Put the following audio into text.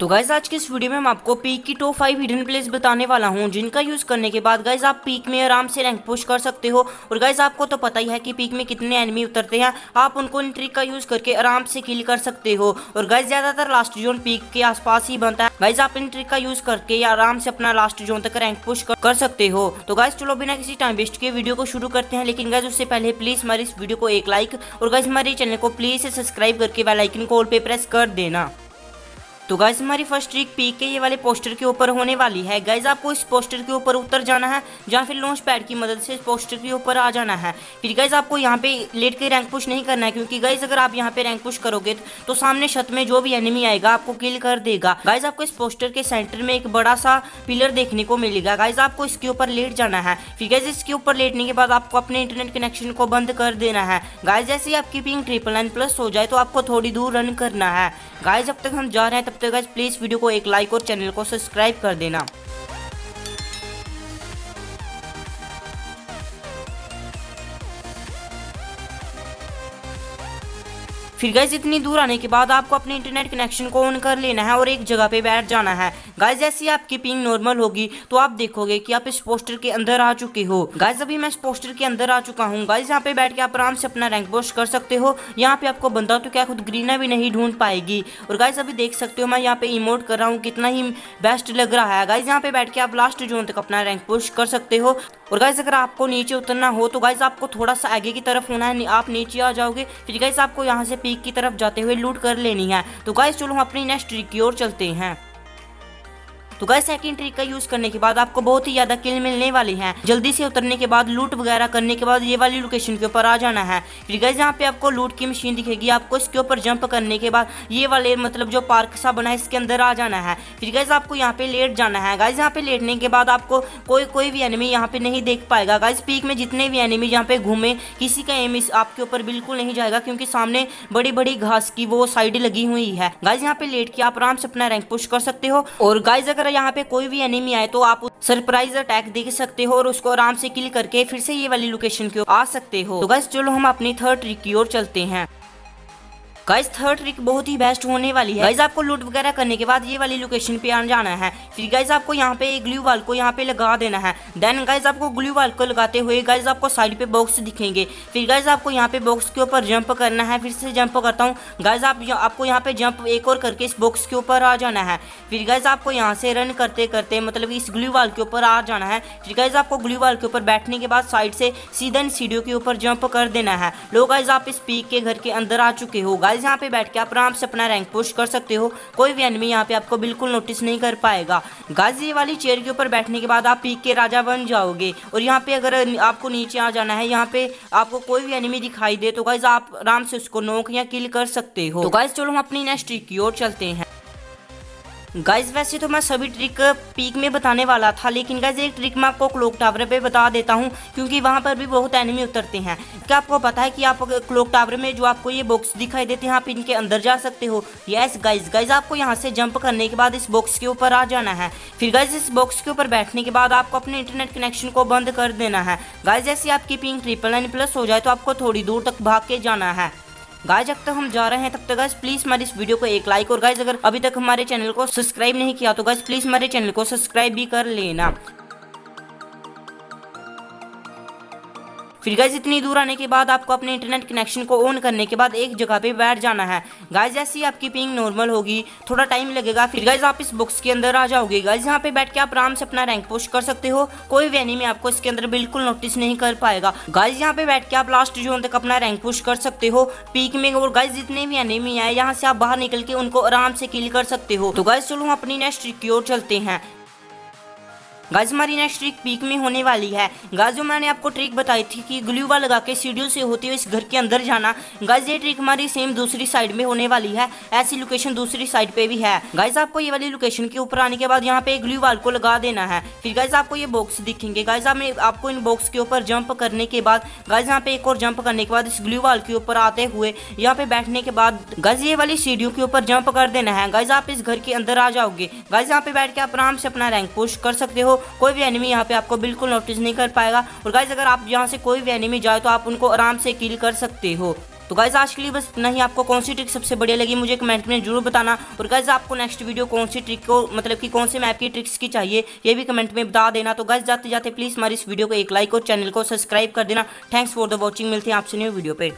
तो गाइज़ आज की इस वीडियो में मैं आपको पीक की टॉप फाइव हिडन प्लेस बताने वाला हूँ जिनका यूज़ करने के बाद गाइज़ आप पीक में आराम से रैंक पुश कर सकते हो। और गाइज़ आपको तो पता ही है कि पीक में कितने एनिमी उतरते हैं आप उनको इन ट्रिक का यूज़ करके आराम से किल कर सकते हो। और गाइज़ ज़्यादातर लास्ट जोन पीक के आसपास ही बनता है। गाइज़ आप इन ट्रिक का यूज़ करके आराम से अपना लास्ट जोन तक रैंक पुश कर, सकते हो। तो गाइज़ चलो बिना किसी टाइम वेस्ट के वीडियो को शुरू करते हैं लेकिन गाइज़ उससे पहले प्लीज़ हमारी इस वीडियो को एक लाइक और गाइज़ हमारे चैनल को प्लीज़ सब्सक्राइब करके वेलाइकन को ऑल पे प्रेस कर देना। तो गाइज़ हमारी फ़र्स्ट ट्रिक पी के ये वाले पोस्टर के ऊपर होने वाली है। गाइज़ आपको इस पोस्टर के ऊपर उतर जाना है, या फिर लॉन्च पैड की मदद से इस पोस्टर के ऊपर आ जाना है। फिर गाइज़ आपको यहाँ पे लेट के रैंक पुश नहीं करना है, क्योंकि गाइज़ अगर आप यहाँ पे रैंक पुश करोगे तो सामने छत में जो भी एनिमी आएगा, आपको किल कर देगा। गाइज़ आपको इस पोस्टर के सेंटर में एक बड़ा सा पिलर देखने को मिलेगा। गाइज़ आपको इसके ऊपर लेट जाना है। फिर गाइज़ इसके ऊपर लेटने के बाद आपको अपने इंटरनेट कनेक्शन को बंद कर देना है। गाइज़ जैसे ही आपकी पिंग ट्रिपल नाइन प्लस हो जाए तो आपको थोड़ी दूर रन करना है। गाइज़ जब तक हम जा रहे हैं, तब तक प्लीज़ वीडियो को एक लाइक और चैनल को सब्सक्राइब कर देना। फिर गाइज़ इतनी दूर आने के बाद आपको अपने इंटरनेट कनेक्शन को ऑन कर लेना है और एक जगह पे बैठ जाना है। गाइज़ जैसे आपकी पिंग नॉर्मल होगी तो आप देखोगे कि आप इस पोस्टर के अंदर आ चुके हो। गाइज़ अभी मैं इस पोस्टर के अंदर आ चुका हूँ। गाइज़ यहाँ पे बैठ के आप आराम से अपना रैंक पोस्ट कर सकते हो। यहाँ पे आपको बंदा तो क्या खुद ग्रीना भी नहीं ढूंढ पाएगी। और गाइज़ अभी देख सकते हो मैं यहाँ पे इमोट कर रहा हूँ, कितना ही बेस्ट लग रहा है। गाइज़ यहाँ पे बैठ के आप लास्ट जोन तक अपना रैंक पोस्ट कर सकते हो। और गाइज़ अगर आपको नीचे उतरना हो तो गाइज़ आपको थोड़ा सा आगे की तरफ़ होना है, आप नीचे आ जाओगे। फिर गाइज़ आपको यहाँ से पीक की तरफ़ जाते हुए लूट कर लेनी है। तो गाइस चलो हम अपनी नेक्स्ट ट्रिक की ओर चलते हैं। तो गाइस सेकंड ट्रिक का यूज़ करने के बाद आपको बहुत ही ज़्यादा किल मिलने वाली हैं। जल्दी से उतरने के बाद, लूट वगैरह करने के बाद ये वाली लोकेशन के ऊपर आ जाना है। फिर गाइस यहाँ पे आपको लूट की मशीन दिखेगी, आपको इसके ऊपर जंप करने के बाद ये वाले मतलब जो पार्क सा बना है, इसके अंदर आ जाना है। फिर गाइस आपको यहाँ पे लेट जाना है। गाइज़ यहाँ पे लेटने के बाद आपको कोई कोई भी एनिमी यहाँ पे नहीं देख पाएगा। गाइज़ पीक में जितने भी एनिमी यहाँ पे घूमे, किसी का एम आपके ऊपर बिल्कुल नहीं जाएगा, क्योंकि सामने बड़ी बड़ी घास की वो साइड लगी हुई है। गाइज़ यहाँ पे लेट के आप आराम से अपना रैंक पुश कर सकते हो। और गाइज़ अगर यहाँ पे कोई भी एनिमी आए तो आप सरप्राइज़ अटैक देख सकते हो और उसको आराम से किल करके फिर से ये वाली लोकेशन की आ सकते हो। तो बस चलो हम अपनी थर्ड ट्रिक की ओर चलते हैं। गाइस थर्ड ट्रिक बहुत ही बेस्ट होने वाली है। गाइस आपको लूट वगैरह करने के बाद ये वाली लोकेशन पे आने जाना है। फिर गाइस आपको यहाँ पे ग्लू वाल को यहाँ पे लगा देना है। देन गाइस आपको ग्लू वाल को लगाते हुए गाइस आपको साइड पे बॉक्स दिखेंगे। फिर गाइस आपको यहाँ पे बॉक्स के ऊपर जंप करना है। फिर से जंप करता हूँ। गाइज़ आप आपको यहाँ पे जंप एक और करके इस बॉक्स के ऊपर आ जाना है। फिर गाइज़ आपको यहाँ से रन करते करते मतलब इस ग्लू वाल के ऊपर आ जाना है। फिर गाइज़ आपको ग्लू वाल के ऊपर बैठने के बाद साइड से सीधा इन सीढ़ियों के ऊपर जंप कर देना है। लो गाइज़ आप इस पीक के घर के अंदर आ चुके हो। गाइज़ यहाँ पे बैठ के आप आराम से अपना रैंक पुश कर सकते हो। कोई भी एनिमी यहाँ पे आपको बिल्कुल नोटिस नहीं कर पाएगा। गाइज़ ये वाली चेयर के ऊपर बैठने के बाद आप पीक के राजा बन जाओगे। और यहाँ पे अगर आपको नीचे आ जाना है, यहाँ पे आपको कोई भी एनिमी दिखाई दे तो गाइज़ आप आराम से उसको नोक या किल कर सकते हो। तो गाइज़ चलो हम अपनी नेक्स्ट ट्रिक की ओर चलते हैं। गाइज़ वैसे तो मैं सभी ट्रिक पीक में बताने वाला था, लेकिन गाइज़ एक ट्रिक मैं आपको क्लोक टावर पे बता देता हूँ, क्योंकि वहाँ पर भी बहुत एनिमी उतरते हैं। क्या आपको पता है कि आप क्लोक टावर में जो आपको ये बॉक्स दिखाई देते हैं, आप इनके अंदर जा सकते हो? यस गाइज़ गाइज़ आपको यहाँ से जंप करने के बाद इस बॉक्स के ऊपर आ जाना है। फिर गाइज़ इस बॉक्स के ऊपर बैठने के बाद आपको अपने इंटरनेट कनेक्शन को बंद कर देना है। गाइज़ जैसे आपकी पिंग ट्रिपल नाइन प्लस हो जाए तो आपको थोड़ी दूर तक भाग के जाना है। गाइज़ जब तक हम जा रहे हैं, तब तक गाइज़ प्लीज़ हमारे इस वीडियो को एक लाइक और गाइज़ अगर अभी तक हमारे चैनल को सब्सक्राइब नहीं किया तो गाइज़ प्लीज़ हमारे चैनल को सब्सक्राइब भी कर लेना। फिर गाइज़ इतनी दूर आने के बाद आपको अपने इंटरनेट कनेक्शन को ऑन करने के बाद एक जगह पे बैठ जाना है। गाइज़ जैसी आपकी पिंग नॉर्मल होगी, थोड़ा टाइम लगेगा, फिर गाइज़ आप इस बुक्स के अंदर आ जाओगे। गाइज़ यहाँ पे बैठ के आप आराम से अपना रैंक पोस्ट कर सकते हो, कोई भी एनिमी आपको इसके अंदर बिल्कुल नोटिस नहीं कर पाएगा। गाइज़ यहाँ पे बैठ के आप लास्ट जोन तक अपना रैंक पुश कर सकते हो पीक में, और गाइज़ जितने भी एनिमी आए, यहाँ से आप बाहर निकल के उनको आराम से किल कर सकते हो। तो गाइज़ चलो अपनी नेक्स्ट की ओर चलते हैं। गाइस हमारी नेक्स्ट ट्रिक पीक में होने वाली है। गाइस जो मैंने आपको ट्रिक बताई थी कि ग्लूवा लगा के सीढ़ियों से होते हुए इस घर के अंदर जाना। गाइस ये ट्रिक हमारी सेम दूसरी साइड में होने वाली है। ऐसी लोकेशन दूसरी साइड पे भी है। गाइस आपको ये वाली लोकेशन के ऊपर आने के बाद यहाँ पे ग्लू वाल को लगा देना है। फिर गाइस आपको ये बॉक्स दिखेंगे। आपने आपको इन बॉक्स के ऊपर जंप करने के बाद गाइस यहाँ पे एक और जंप करने के बाद इस ग्लू वाल के ऊपर आते हुए यहाँ पे बैठने के बाद गाइस ये वाली सीढ़ियों के ऊपर जंप कर देना है। गाइस आप इस घर के अंदर आ जाओगे। गाइस यहाँ पे बैठ के आप आराम से अपना रैंक पुश कर सकते हो। कोई भी एनिमी यहाँ पे आपको बिल्कुल नोटिस नहीं कर पाएगा। और गाइज़ अगर आप यहाँ से कोई भी एनिमी जाए तो आप उनको आराम से किल कर सकते हो। तो गाइज़ आज के लिए बस इतना ही। आपको कौन सी ट्रिक सबसे बढ़िया लगी मुझे कमेंट में ज़रूर बताना। और गाइज़ आपको नेक्स्ट वीडियो कौन सी ट्रिक को मतलब कि कौन से मैप की ट्रिक्स की चाहिए, ये भी कमेंट में बता देना। तो गाइज़ जाते जाते प्लीज़ हमारी इस वीडियो को एक लाइक और चैनल को सब्सक्राइब कर देना। थैंक्स फॉर द वॉचिंग मिलते हैं आपसे न्यू वीडियो पे।